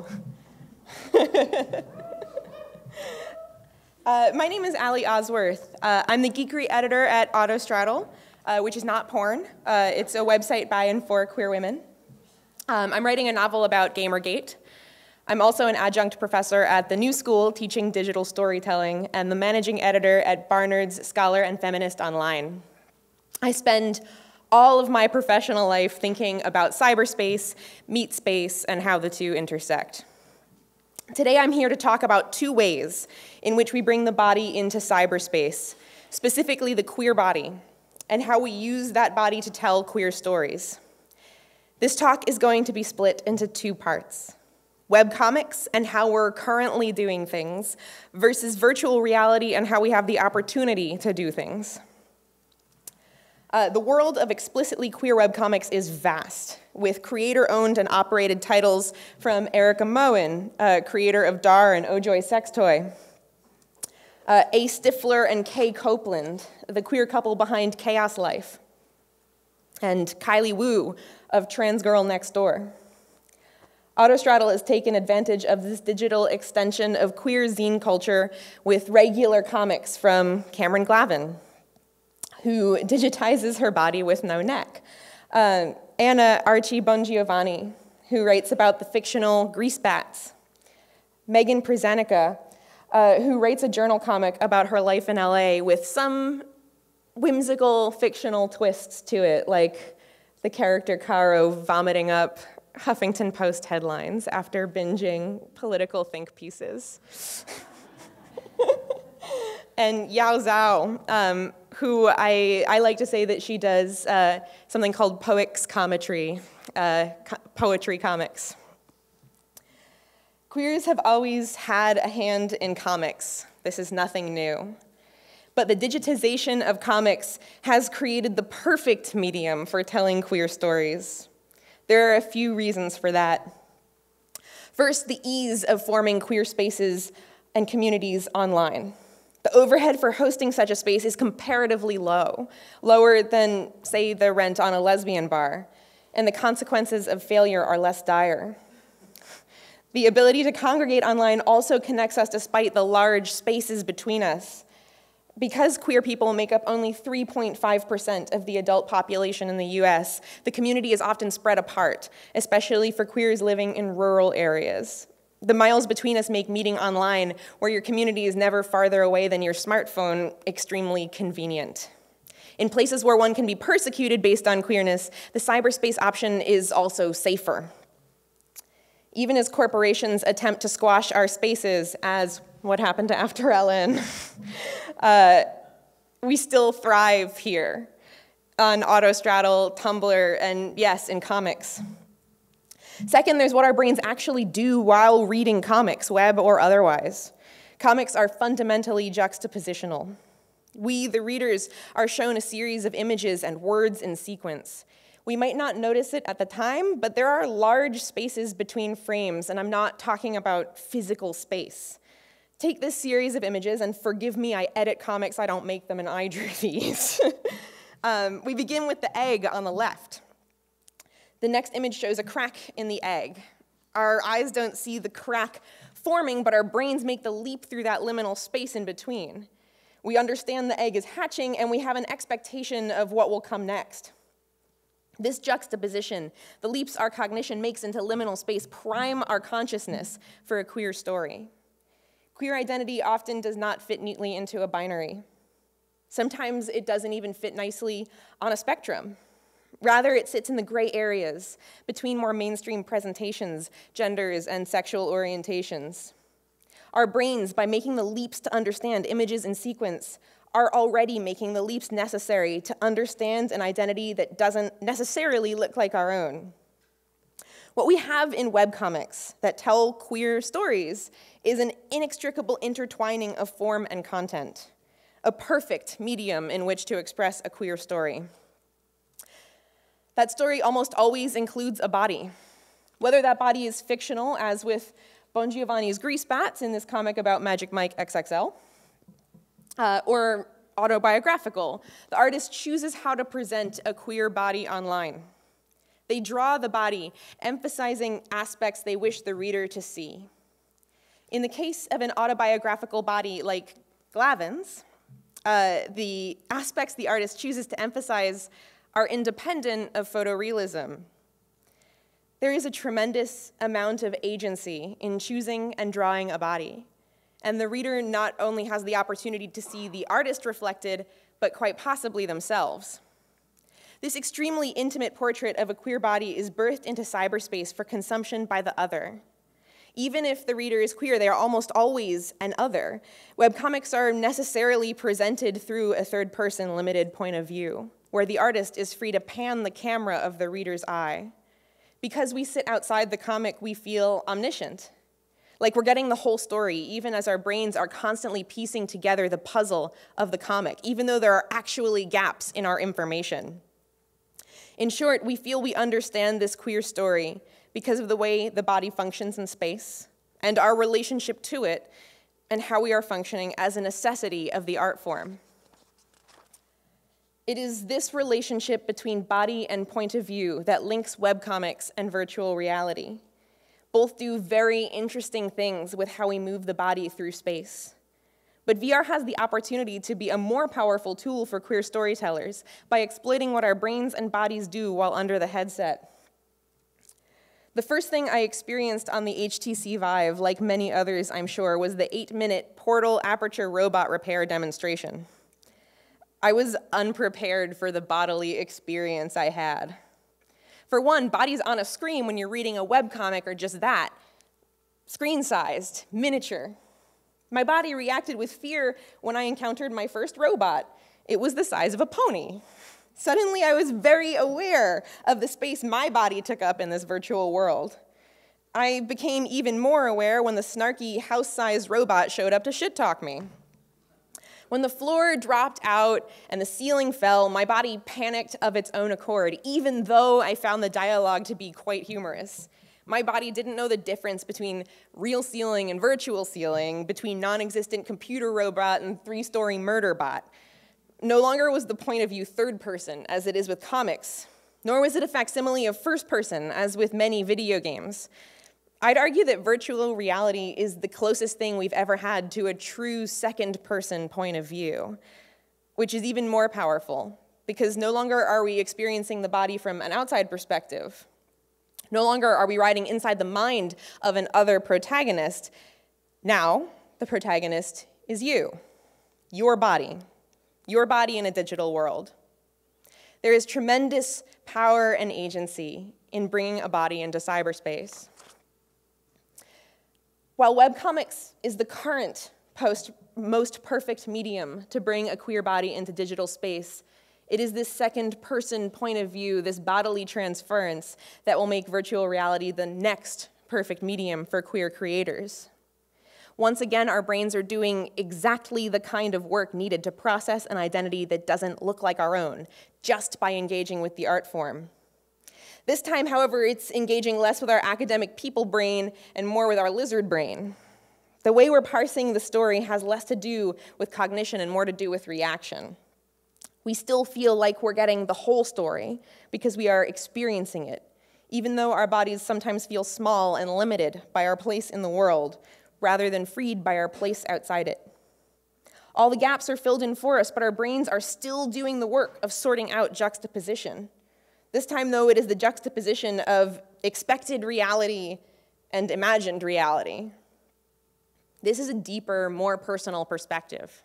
Uh, my name is Ali Osworth. Uh, I'm the geekery editor at Autostraddle, uh, which is not porn. Uh, it's a website by and for queer women. Um, I'm writing a novel about Gamergate. I'm also an adjunct professor at the New School teaching digital storytelling and the managing editor at Barnard's Scholar and Feminist Online. I spend all of my professional life thinking about cyberspace, meat space, and how the two intersect. Today I'm here to talk about two ways in which we bring the body into cyberspace, specifically the queer body, and how we use that body to tell queer stories. This talk is going to be split into two parts webcomics and how we're currently doing things, versus virtual reality and how we have the opportunity to do things. Uh, the world of explicitly queer webcomics is vast, with creator-owned and operated titles from Erika Moen, uh, creator of Dar and Ojoy Sex Toy, uh, A. Stiffler and Kay Copeland, the queer couple behind Chaos Life, and Kylie Wu of Trans Girl Next Door. Autostraddle has taken advantage of this digital extension of queer zine culture with regular comics from Cameron Glavin, who digitizes her body with no neck. Uh, Anna Archie Bongiovanni, who writes about the fictional Grease Bats. Megan Przanica, uh, who writes a journal comic about her life in LA with some whimsical fictional twists to it, like the character Caro vomiting up Huffington Post headlines after binging political think pieces. and Yao Xiao, um, who I, I like to say that she does uh, something called poex cometry, uh, co poetry comics. Queers have always had a hand in comics. This is nothing new. But the digitization of comics has created the perfect medium for telling queer stories. There are a few reasons for that. First, the ease of forming queer spaces and communities online. The overhead for hosting such a space is comparatively low, lower than, say, the rent on a lesbian bar, and the consequences of failure are less dire. The ability to congregate online also connects us despite the large spaces between us. Because queer people make up only 3.5% of the adult population in the US, the community is often spread apart, especially for queers living in rural areas. The miles between us make meeting online, where your community is never farther away than your smartphone, extremely convenient. In places where one can be persecuted based on queerness, the cyberspace option is also safer. Even as corporations attempt to squash our spaces, as what happened to AfterEllen, uh, we still thrive here on Autostraddle, Tumblr, and yes, in comics. Second, there's what our brains actually do while reading comics, web or otherwise. Comics are fundamentally juxtapositional. We, the readers, are shown a series of images and words in sequence. We might not notice it at the time, but there are large spaces between frames, and I'm not talking about physical space. Take this series of images, and forgive me, I edit comics, I don't make them, and I drew these. um, we begin with the egg on the left. The next image shows a crack in the egg. Our eyes don't see the crack forming, but our brains make the leap through that liminal space in between. We understand the egg is hatching, and we have an expectation of what will come next. This juxtaposition, the leaps our cognition makes into liminal space, prime our consciousness for a queer story. Queer identity often does not fit neatly into a binary. Sometimes it doesn't even fit nicely on a spectrum. Rather, it sits in the gray areas between more mainstream presentations, genders, and sexual orientations. Our brains, by making the leaps to understand images in sequence, are already making the leaps necessary to understand an identity that doesn't necessarily look like our own. What we have in webcomics that tell queer stories is an inextricable intertwining of form and content, a perfect medium in which to express a queer story. That story almost always includes a body. Whether that body is fictional, as with Bongiovanni's Grease Bats in this comic about Magic Mike XXL, uh, or autobiographical, the artist chooses how to present a queer body online. They draw the body, emphasizing aspects they wish the reader to see. In the case of an autobiographical body like Glavin's, uh, the aspects the artist chooses to emphasize are independent of photorealism. There is a tremendous amount of agency in choosing and drawing a body. And the reader not only has the opportunity to see the artist reflected, but quite possibly themselves. This extremely intimate portrait of a queer body is birthed into cyberspace for consumption by the other. Even if the reader is queer, they are almost always an other. Webcomics are necessarily presented through a third person limited point of view, where the artist is free to pan the camera of the reader's eye. Because we sit outside the comic, we feel omniscient. Like we're getting the whole story, even as our brains are constantly piecing together the puzzle of the comic, even though there are actually gaps in our information. In short, we feel we understand this queer story because of the way the body functions in space and our relationship to it and how we are functioning as a necessity of the art form. It is this relationship between body and point of view that links webcomics and virtual reality. Both do very interesting things with how we move the body through space. But VR has the opportunity to be a more powerful tool for queer storytellers by exploiting what our brains and bodies do while under the headset. The first thing I experienced on the HTC Vive, like many others I'm sure, was the eight minute portal aperture robot repair demonstration. I was unprepared for the bodily experience I had. For one, bodies on a screen when you're reading a webcomic are just that screen sized, miniature. My body reacted with fear when I encountered my first robot. It was the size of a pony. Suddenly, I was very aware of the space my body took up in this virtual world. I became even more aware when the snarky house sized robot showed up to shit talk me. When the floor dropped out and the ceiling fell, my body panicked of its own accord, even though I found the dialogue to be quite humorous. My body didn't know the difference between real ceiling and virtual ceiling, between non existent computer robot and three story murder bot. No longer was the point of view third person, as it is with comics, nor was it a facsimile of first person, as with many video games. I'd argue that virtual reality is the closest thing we've ever had to a true second person point of view, which is even more powerful because no longer are we experiencing the body from an outside perspective. No longer are we riding inside the mind of an other protagonist. Now, the protagonist is you, your body, your body in a digital world. There is tremendous power and agency in bringing a body into cyberspace. While webcomics is the current post most perfect medium to bring a queer body into digital space, it is this second person point of view, this bodily transference, that will make virtual reality the next perfect medium for queer creators. Once again, our brains are doing exactly the kind of work needed to process an identity that doesn't look like our own, just by engaging with the art form. This time, however, it's engaging less with our academic people brain and more with our lizard brain. The way we're parsing the story has less to do with cognition and more to do with reaction we still feel like we're getting the whole story because we are experiencing it, even though our bodies sometimes feel small and limited by our place in the world rather than freed by our place outside it. All the gaps are filled in for us, but our brains are still doing the work of sorting out juxtaposition. This time, though, it is the juxtaposition of expected reality and imagined reality. This is a deeper, more personal perspective.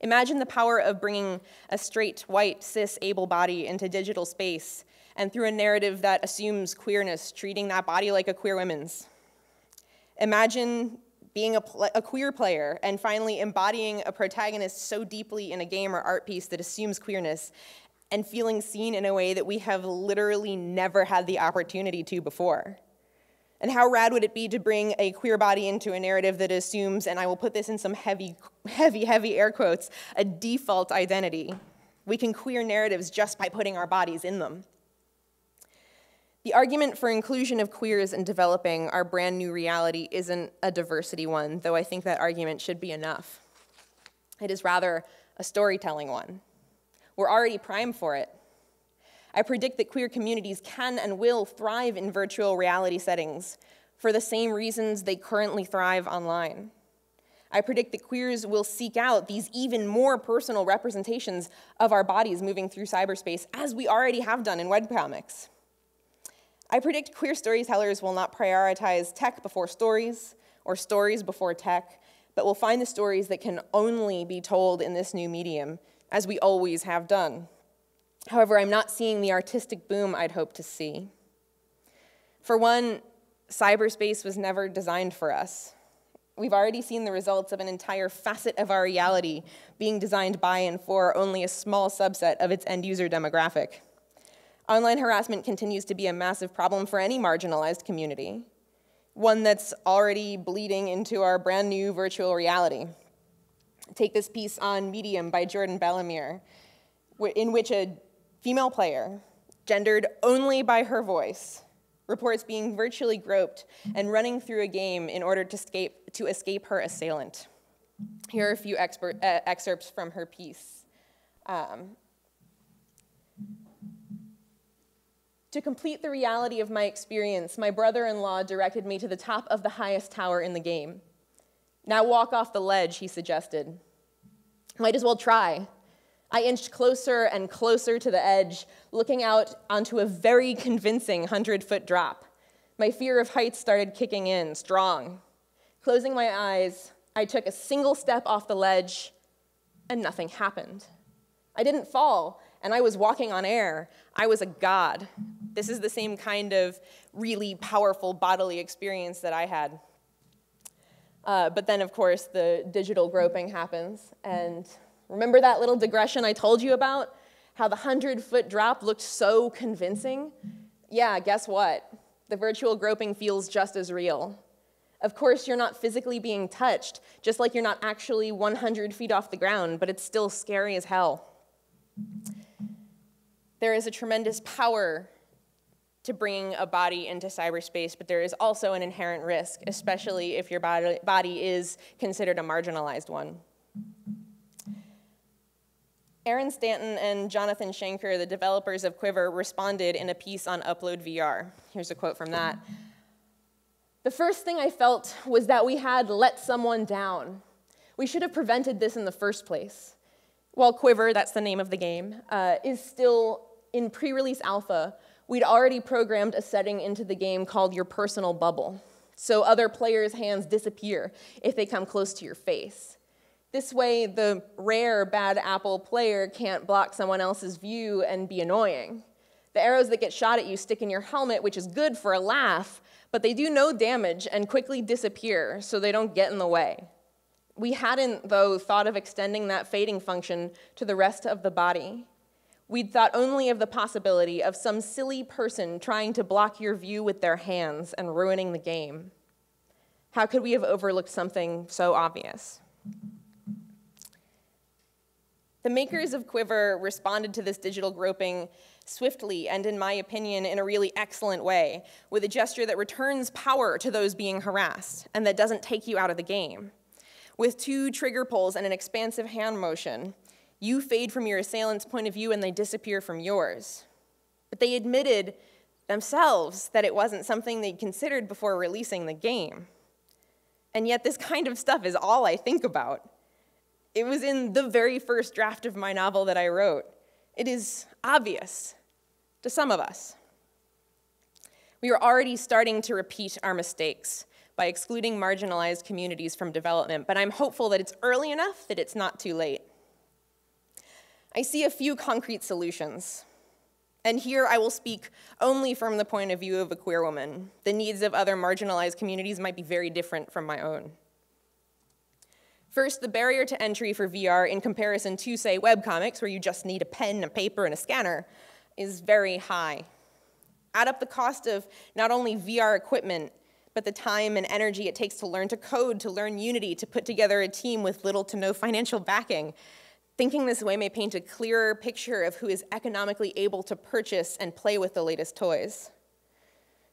Imagine the power of bringing a straight, white, cis, able body into digital space and through a narrative that assumes queerness, treating that body like a queer woman's. Imagine being a, a, queer player and finally embodying a protagonist so deeply in a game or art piece that assumes queerness and feeling seen in a way that we have literally never had the opportunity to before. And how rad would it be to bring a queer body into a narrative that assumes, and I will put this in some heavy, heavy, heavy air quotes, a default identity? We can queer narratives just by putting our bodies in them. The argument for inclusion of queers in developing our brand new reality isn't a diversity one, though I think that argument should be enough. It is rather a storytelling one. We're already primed for it. I predict that queer communities can and will thrive in virtual reality settings for the same reasons they currently thrive online. I predict that queers will seek out these even more personal representations of our bodies moving through cyberspace, as we already have done in webcomics. I predict queer storytellers will not prioritize tech before stories or stories before tech, but will find the stories that can only be told in this new medium, as we always have done. However, I'm not seeing the artistic boom I'd hoped to see. For one, cyberspace was never designed for us. We've already seen the results of an entire facet of our reality being designed by and for only a small subset of its end user demographic. Online harassment continues to be a massive problem for any marginalized community, one that's already bleeding into our brand new virtual reality. Take this piece on Medium by Jordan Belamire, in which a female player, gendered only by her voice, reports being virtually groped and running through a game in order to escape, to escape her assailant. Here are a few expert, uh, excerpts from her piece. Um, to complete the reality of my experience, my brother in law directed me to the top of the highest tower in the game. Now walk off the ledge, he suggested. Might as well try. I inched closer and closer to the edge, looking out onto a very convincing 100 foot drop. My fear of heights started kicking in, strong. Closing my eyes, I took a single step off the ledge, and nothing happened. I didn't fall, and I was walking on air. I was a god. This is the same kind of really powerful bodily experience that I had. Uh, but then, of course, the digital groping happens, and Remember that little digression I told you about? How the 100 foot drop looked so convincing? Yeah, guess what? The virtual groping feels just as real. Of course, you're not physically being touched, just like you're not actually 100 feet off the ground, but it's still scary as hell. There is a tremendous power to bring a body into cyberspace, but there is also an inherent risk, especially if your body, body is considered a marginalized one. Aaron Stanton and Jonathan Schenker, the developers of QuiVr, responded in a piece on UploadVR. Here's a quote from that. The first thing I felt was that we had let someone down. We should have prevented this in the first place. While QuiVr, that's the name of the game, uh, is still in pre release alpha, we'd already programmed a setting into the game called your personal bubble. So other players' hands disappear if they come close to your face. This way, the rare bad apple player can't block someone else's view and be annoying. The arrows that get shot at you stick in your helmet, which is good for a laugh, but they do no damage and quickly disappear, so they don't get in the way. We hadn't, though, thought of extending that fading function to the rest of the body. We'd thought only of the possibility of some silly person trying to block your view with their hands and ruining the game. How could we have overlooked something so obvious? The makers of QuiVr responded to this digital groping swiftly and, in my opinion, in a really excellent way, with a gesture that returns power to those being harassed and that doesn't take you out of the game. With two trigger pulls and an expansive hand motion, you fade from your assailant's point of view and they disappear from yours. But they admitted themselves that it wasn't something they'd considered before releasing the game. And yet, this kind of stuff is all I think about. It was in the very first draft of my novel that I wrote. It is obvious to some of us. We are already starting to repeat our mistakes by excluding marginalized communities from development, but I'm hopeful that it's early enough that it's not too late. I see a few concrete solutions. And here I will speak only from the point of view of a queer woman. The needs of other marginalized communities might be very different from my own. First, the barrier to entry for VR in comparison to, say, webcomics, where you just need a pen, a paper, and a scanner, is very high. Add up the cost of not only VR equipment, but the time and energy it takes to learn to code, to learn Unity, to put together a team with little to no financial backing. Thinking this way may paint a clearer picture of who is economically able to purchase and play with the latest toys.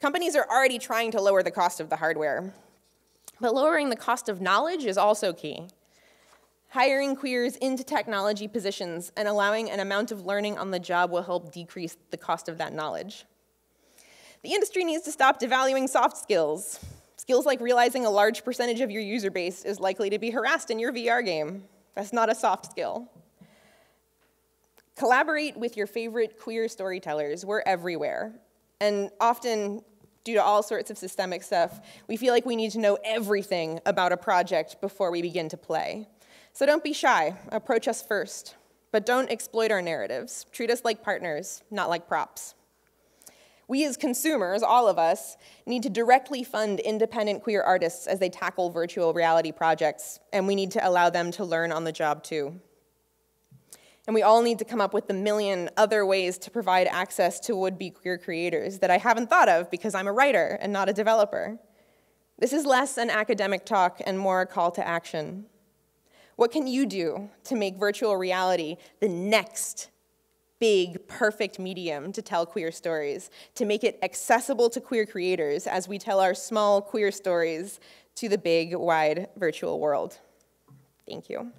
Companies are already trying to lower the cost of the hardware. But lowering the cost of knowledge is also key. Hiring queers into technology positions and allowing an amount of learning on the job will help decrease the cost of that knowledge. The industry needs to stop devaluing soft skills. Skills like realizing a large percentage of your user base is likely to be harassed in your VR game. That's not a soft skill. Collaborate with your favorite queer storytellers. We're everywhere. And often, due to all sorts of systemic stuff, we feel like we need to know everything about a project before we begin to play. So don't be shy, approach us first. But don't exploit our narratives. Treat us like partners, not like props. We as consumers, all of us, need to directly fund independent queer artists as they tackle virtual reality projects, and we need to allow them to learn on the job too. And we all need to come up with a million other ways to provide access to would-be queer creators that I haven't thought of because I'm a writer and not a developer. This is less an academic talk and more a call to action. What can you do to make virtual reality the next big, perfect medium to tell queer stories, to make it accessible to queer creators as we tell our small queer stories to the big, wide virtual world? Thank you.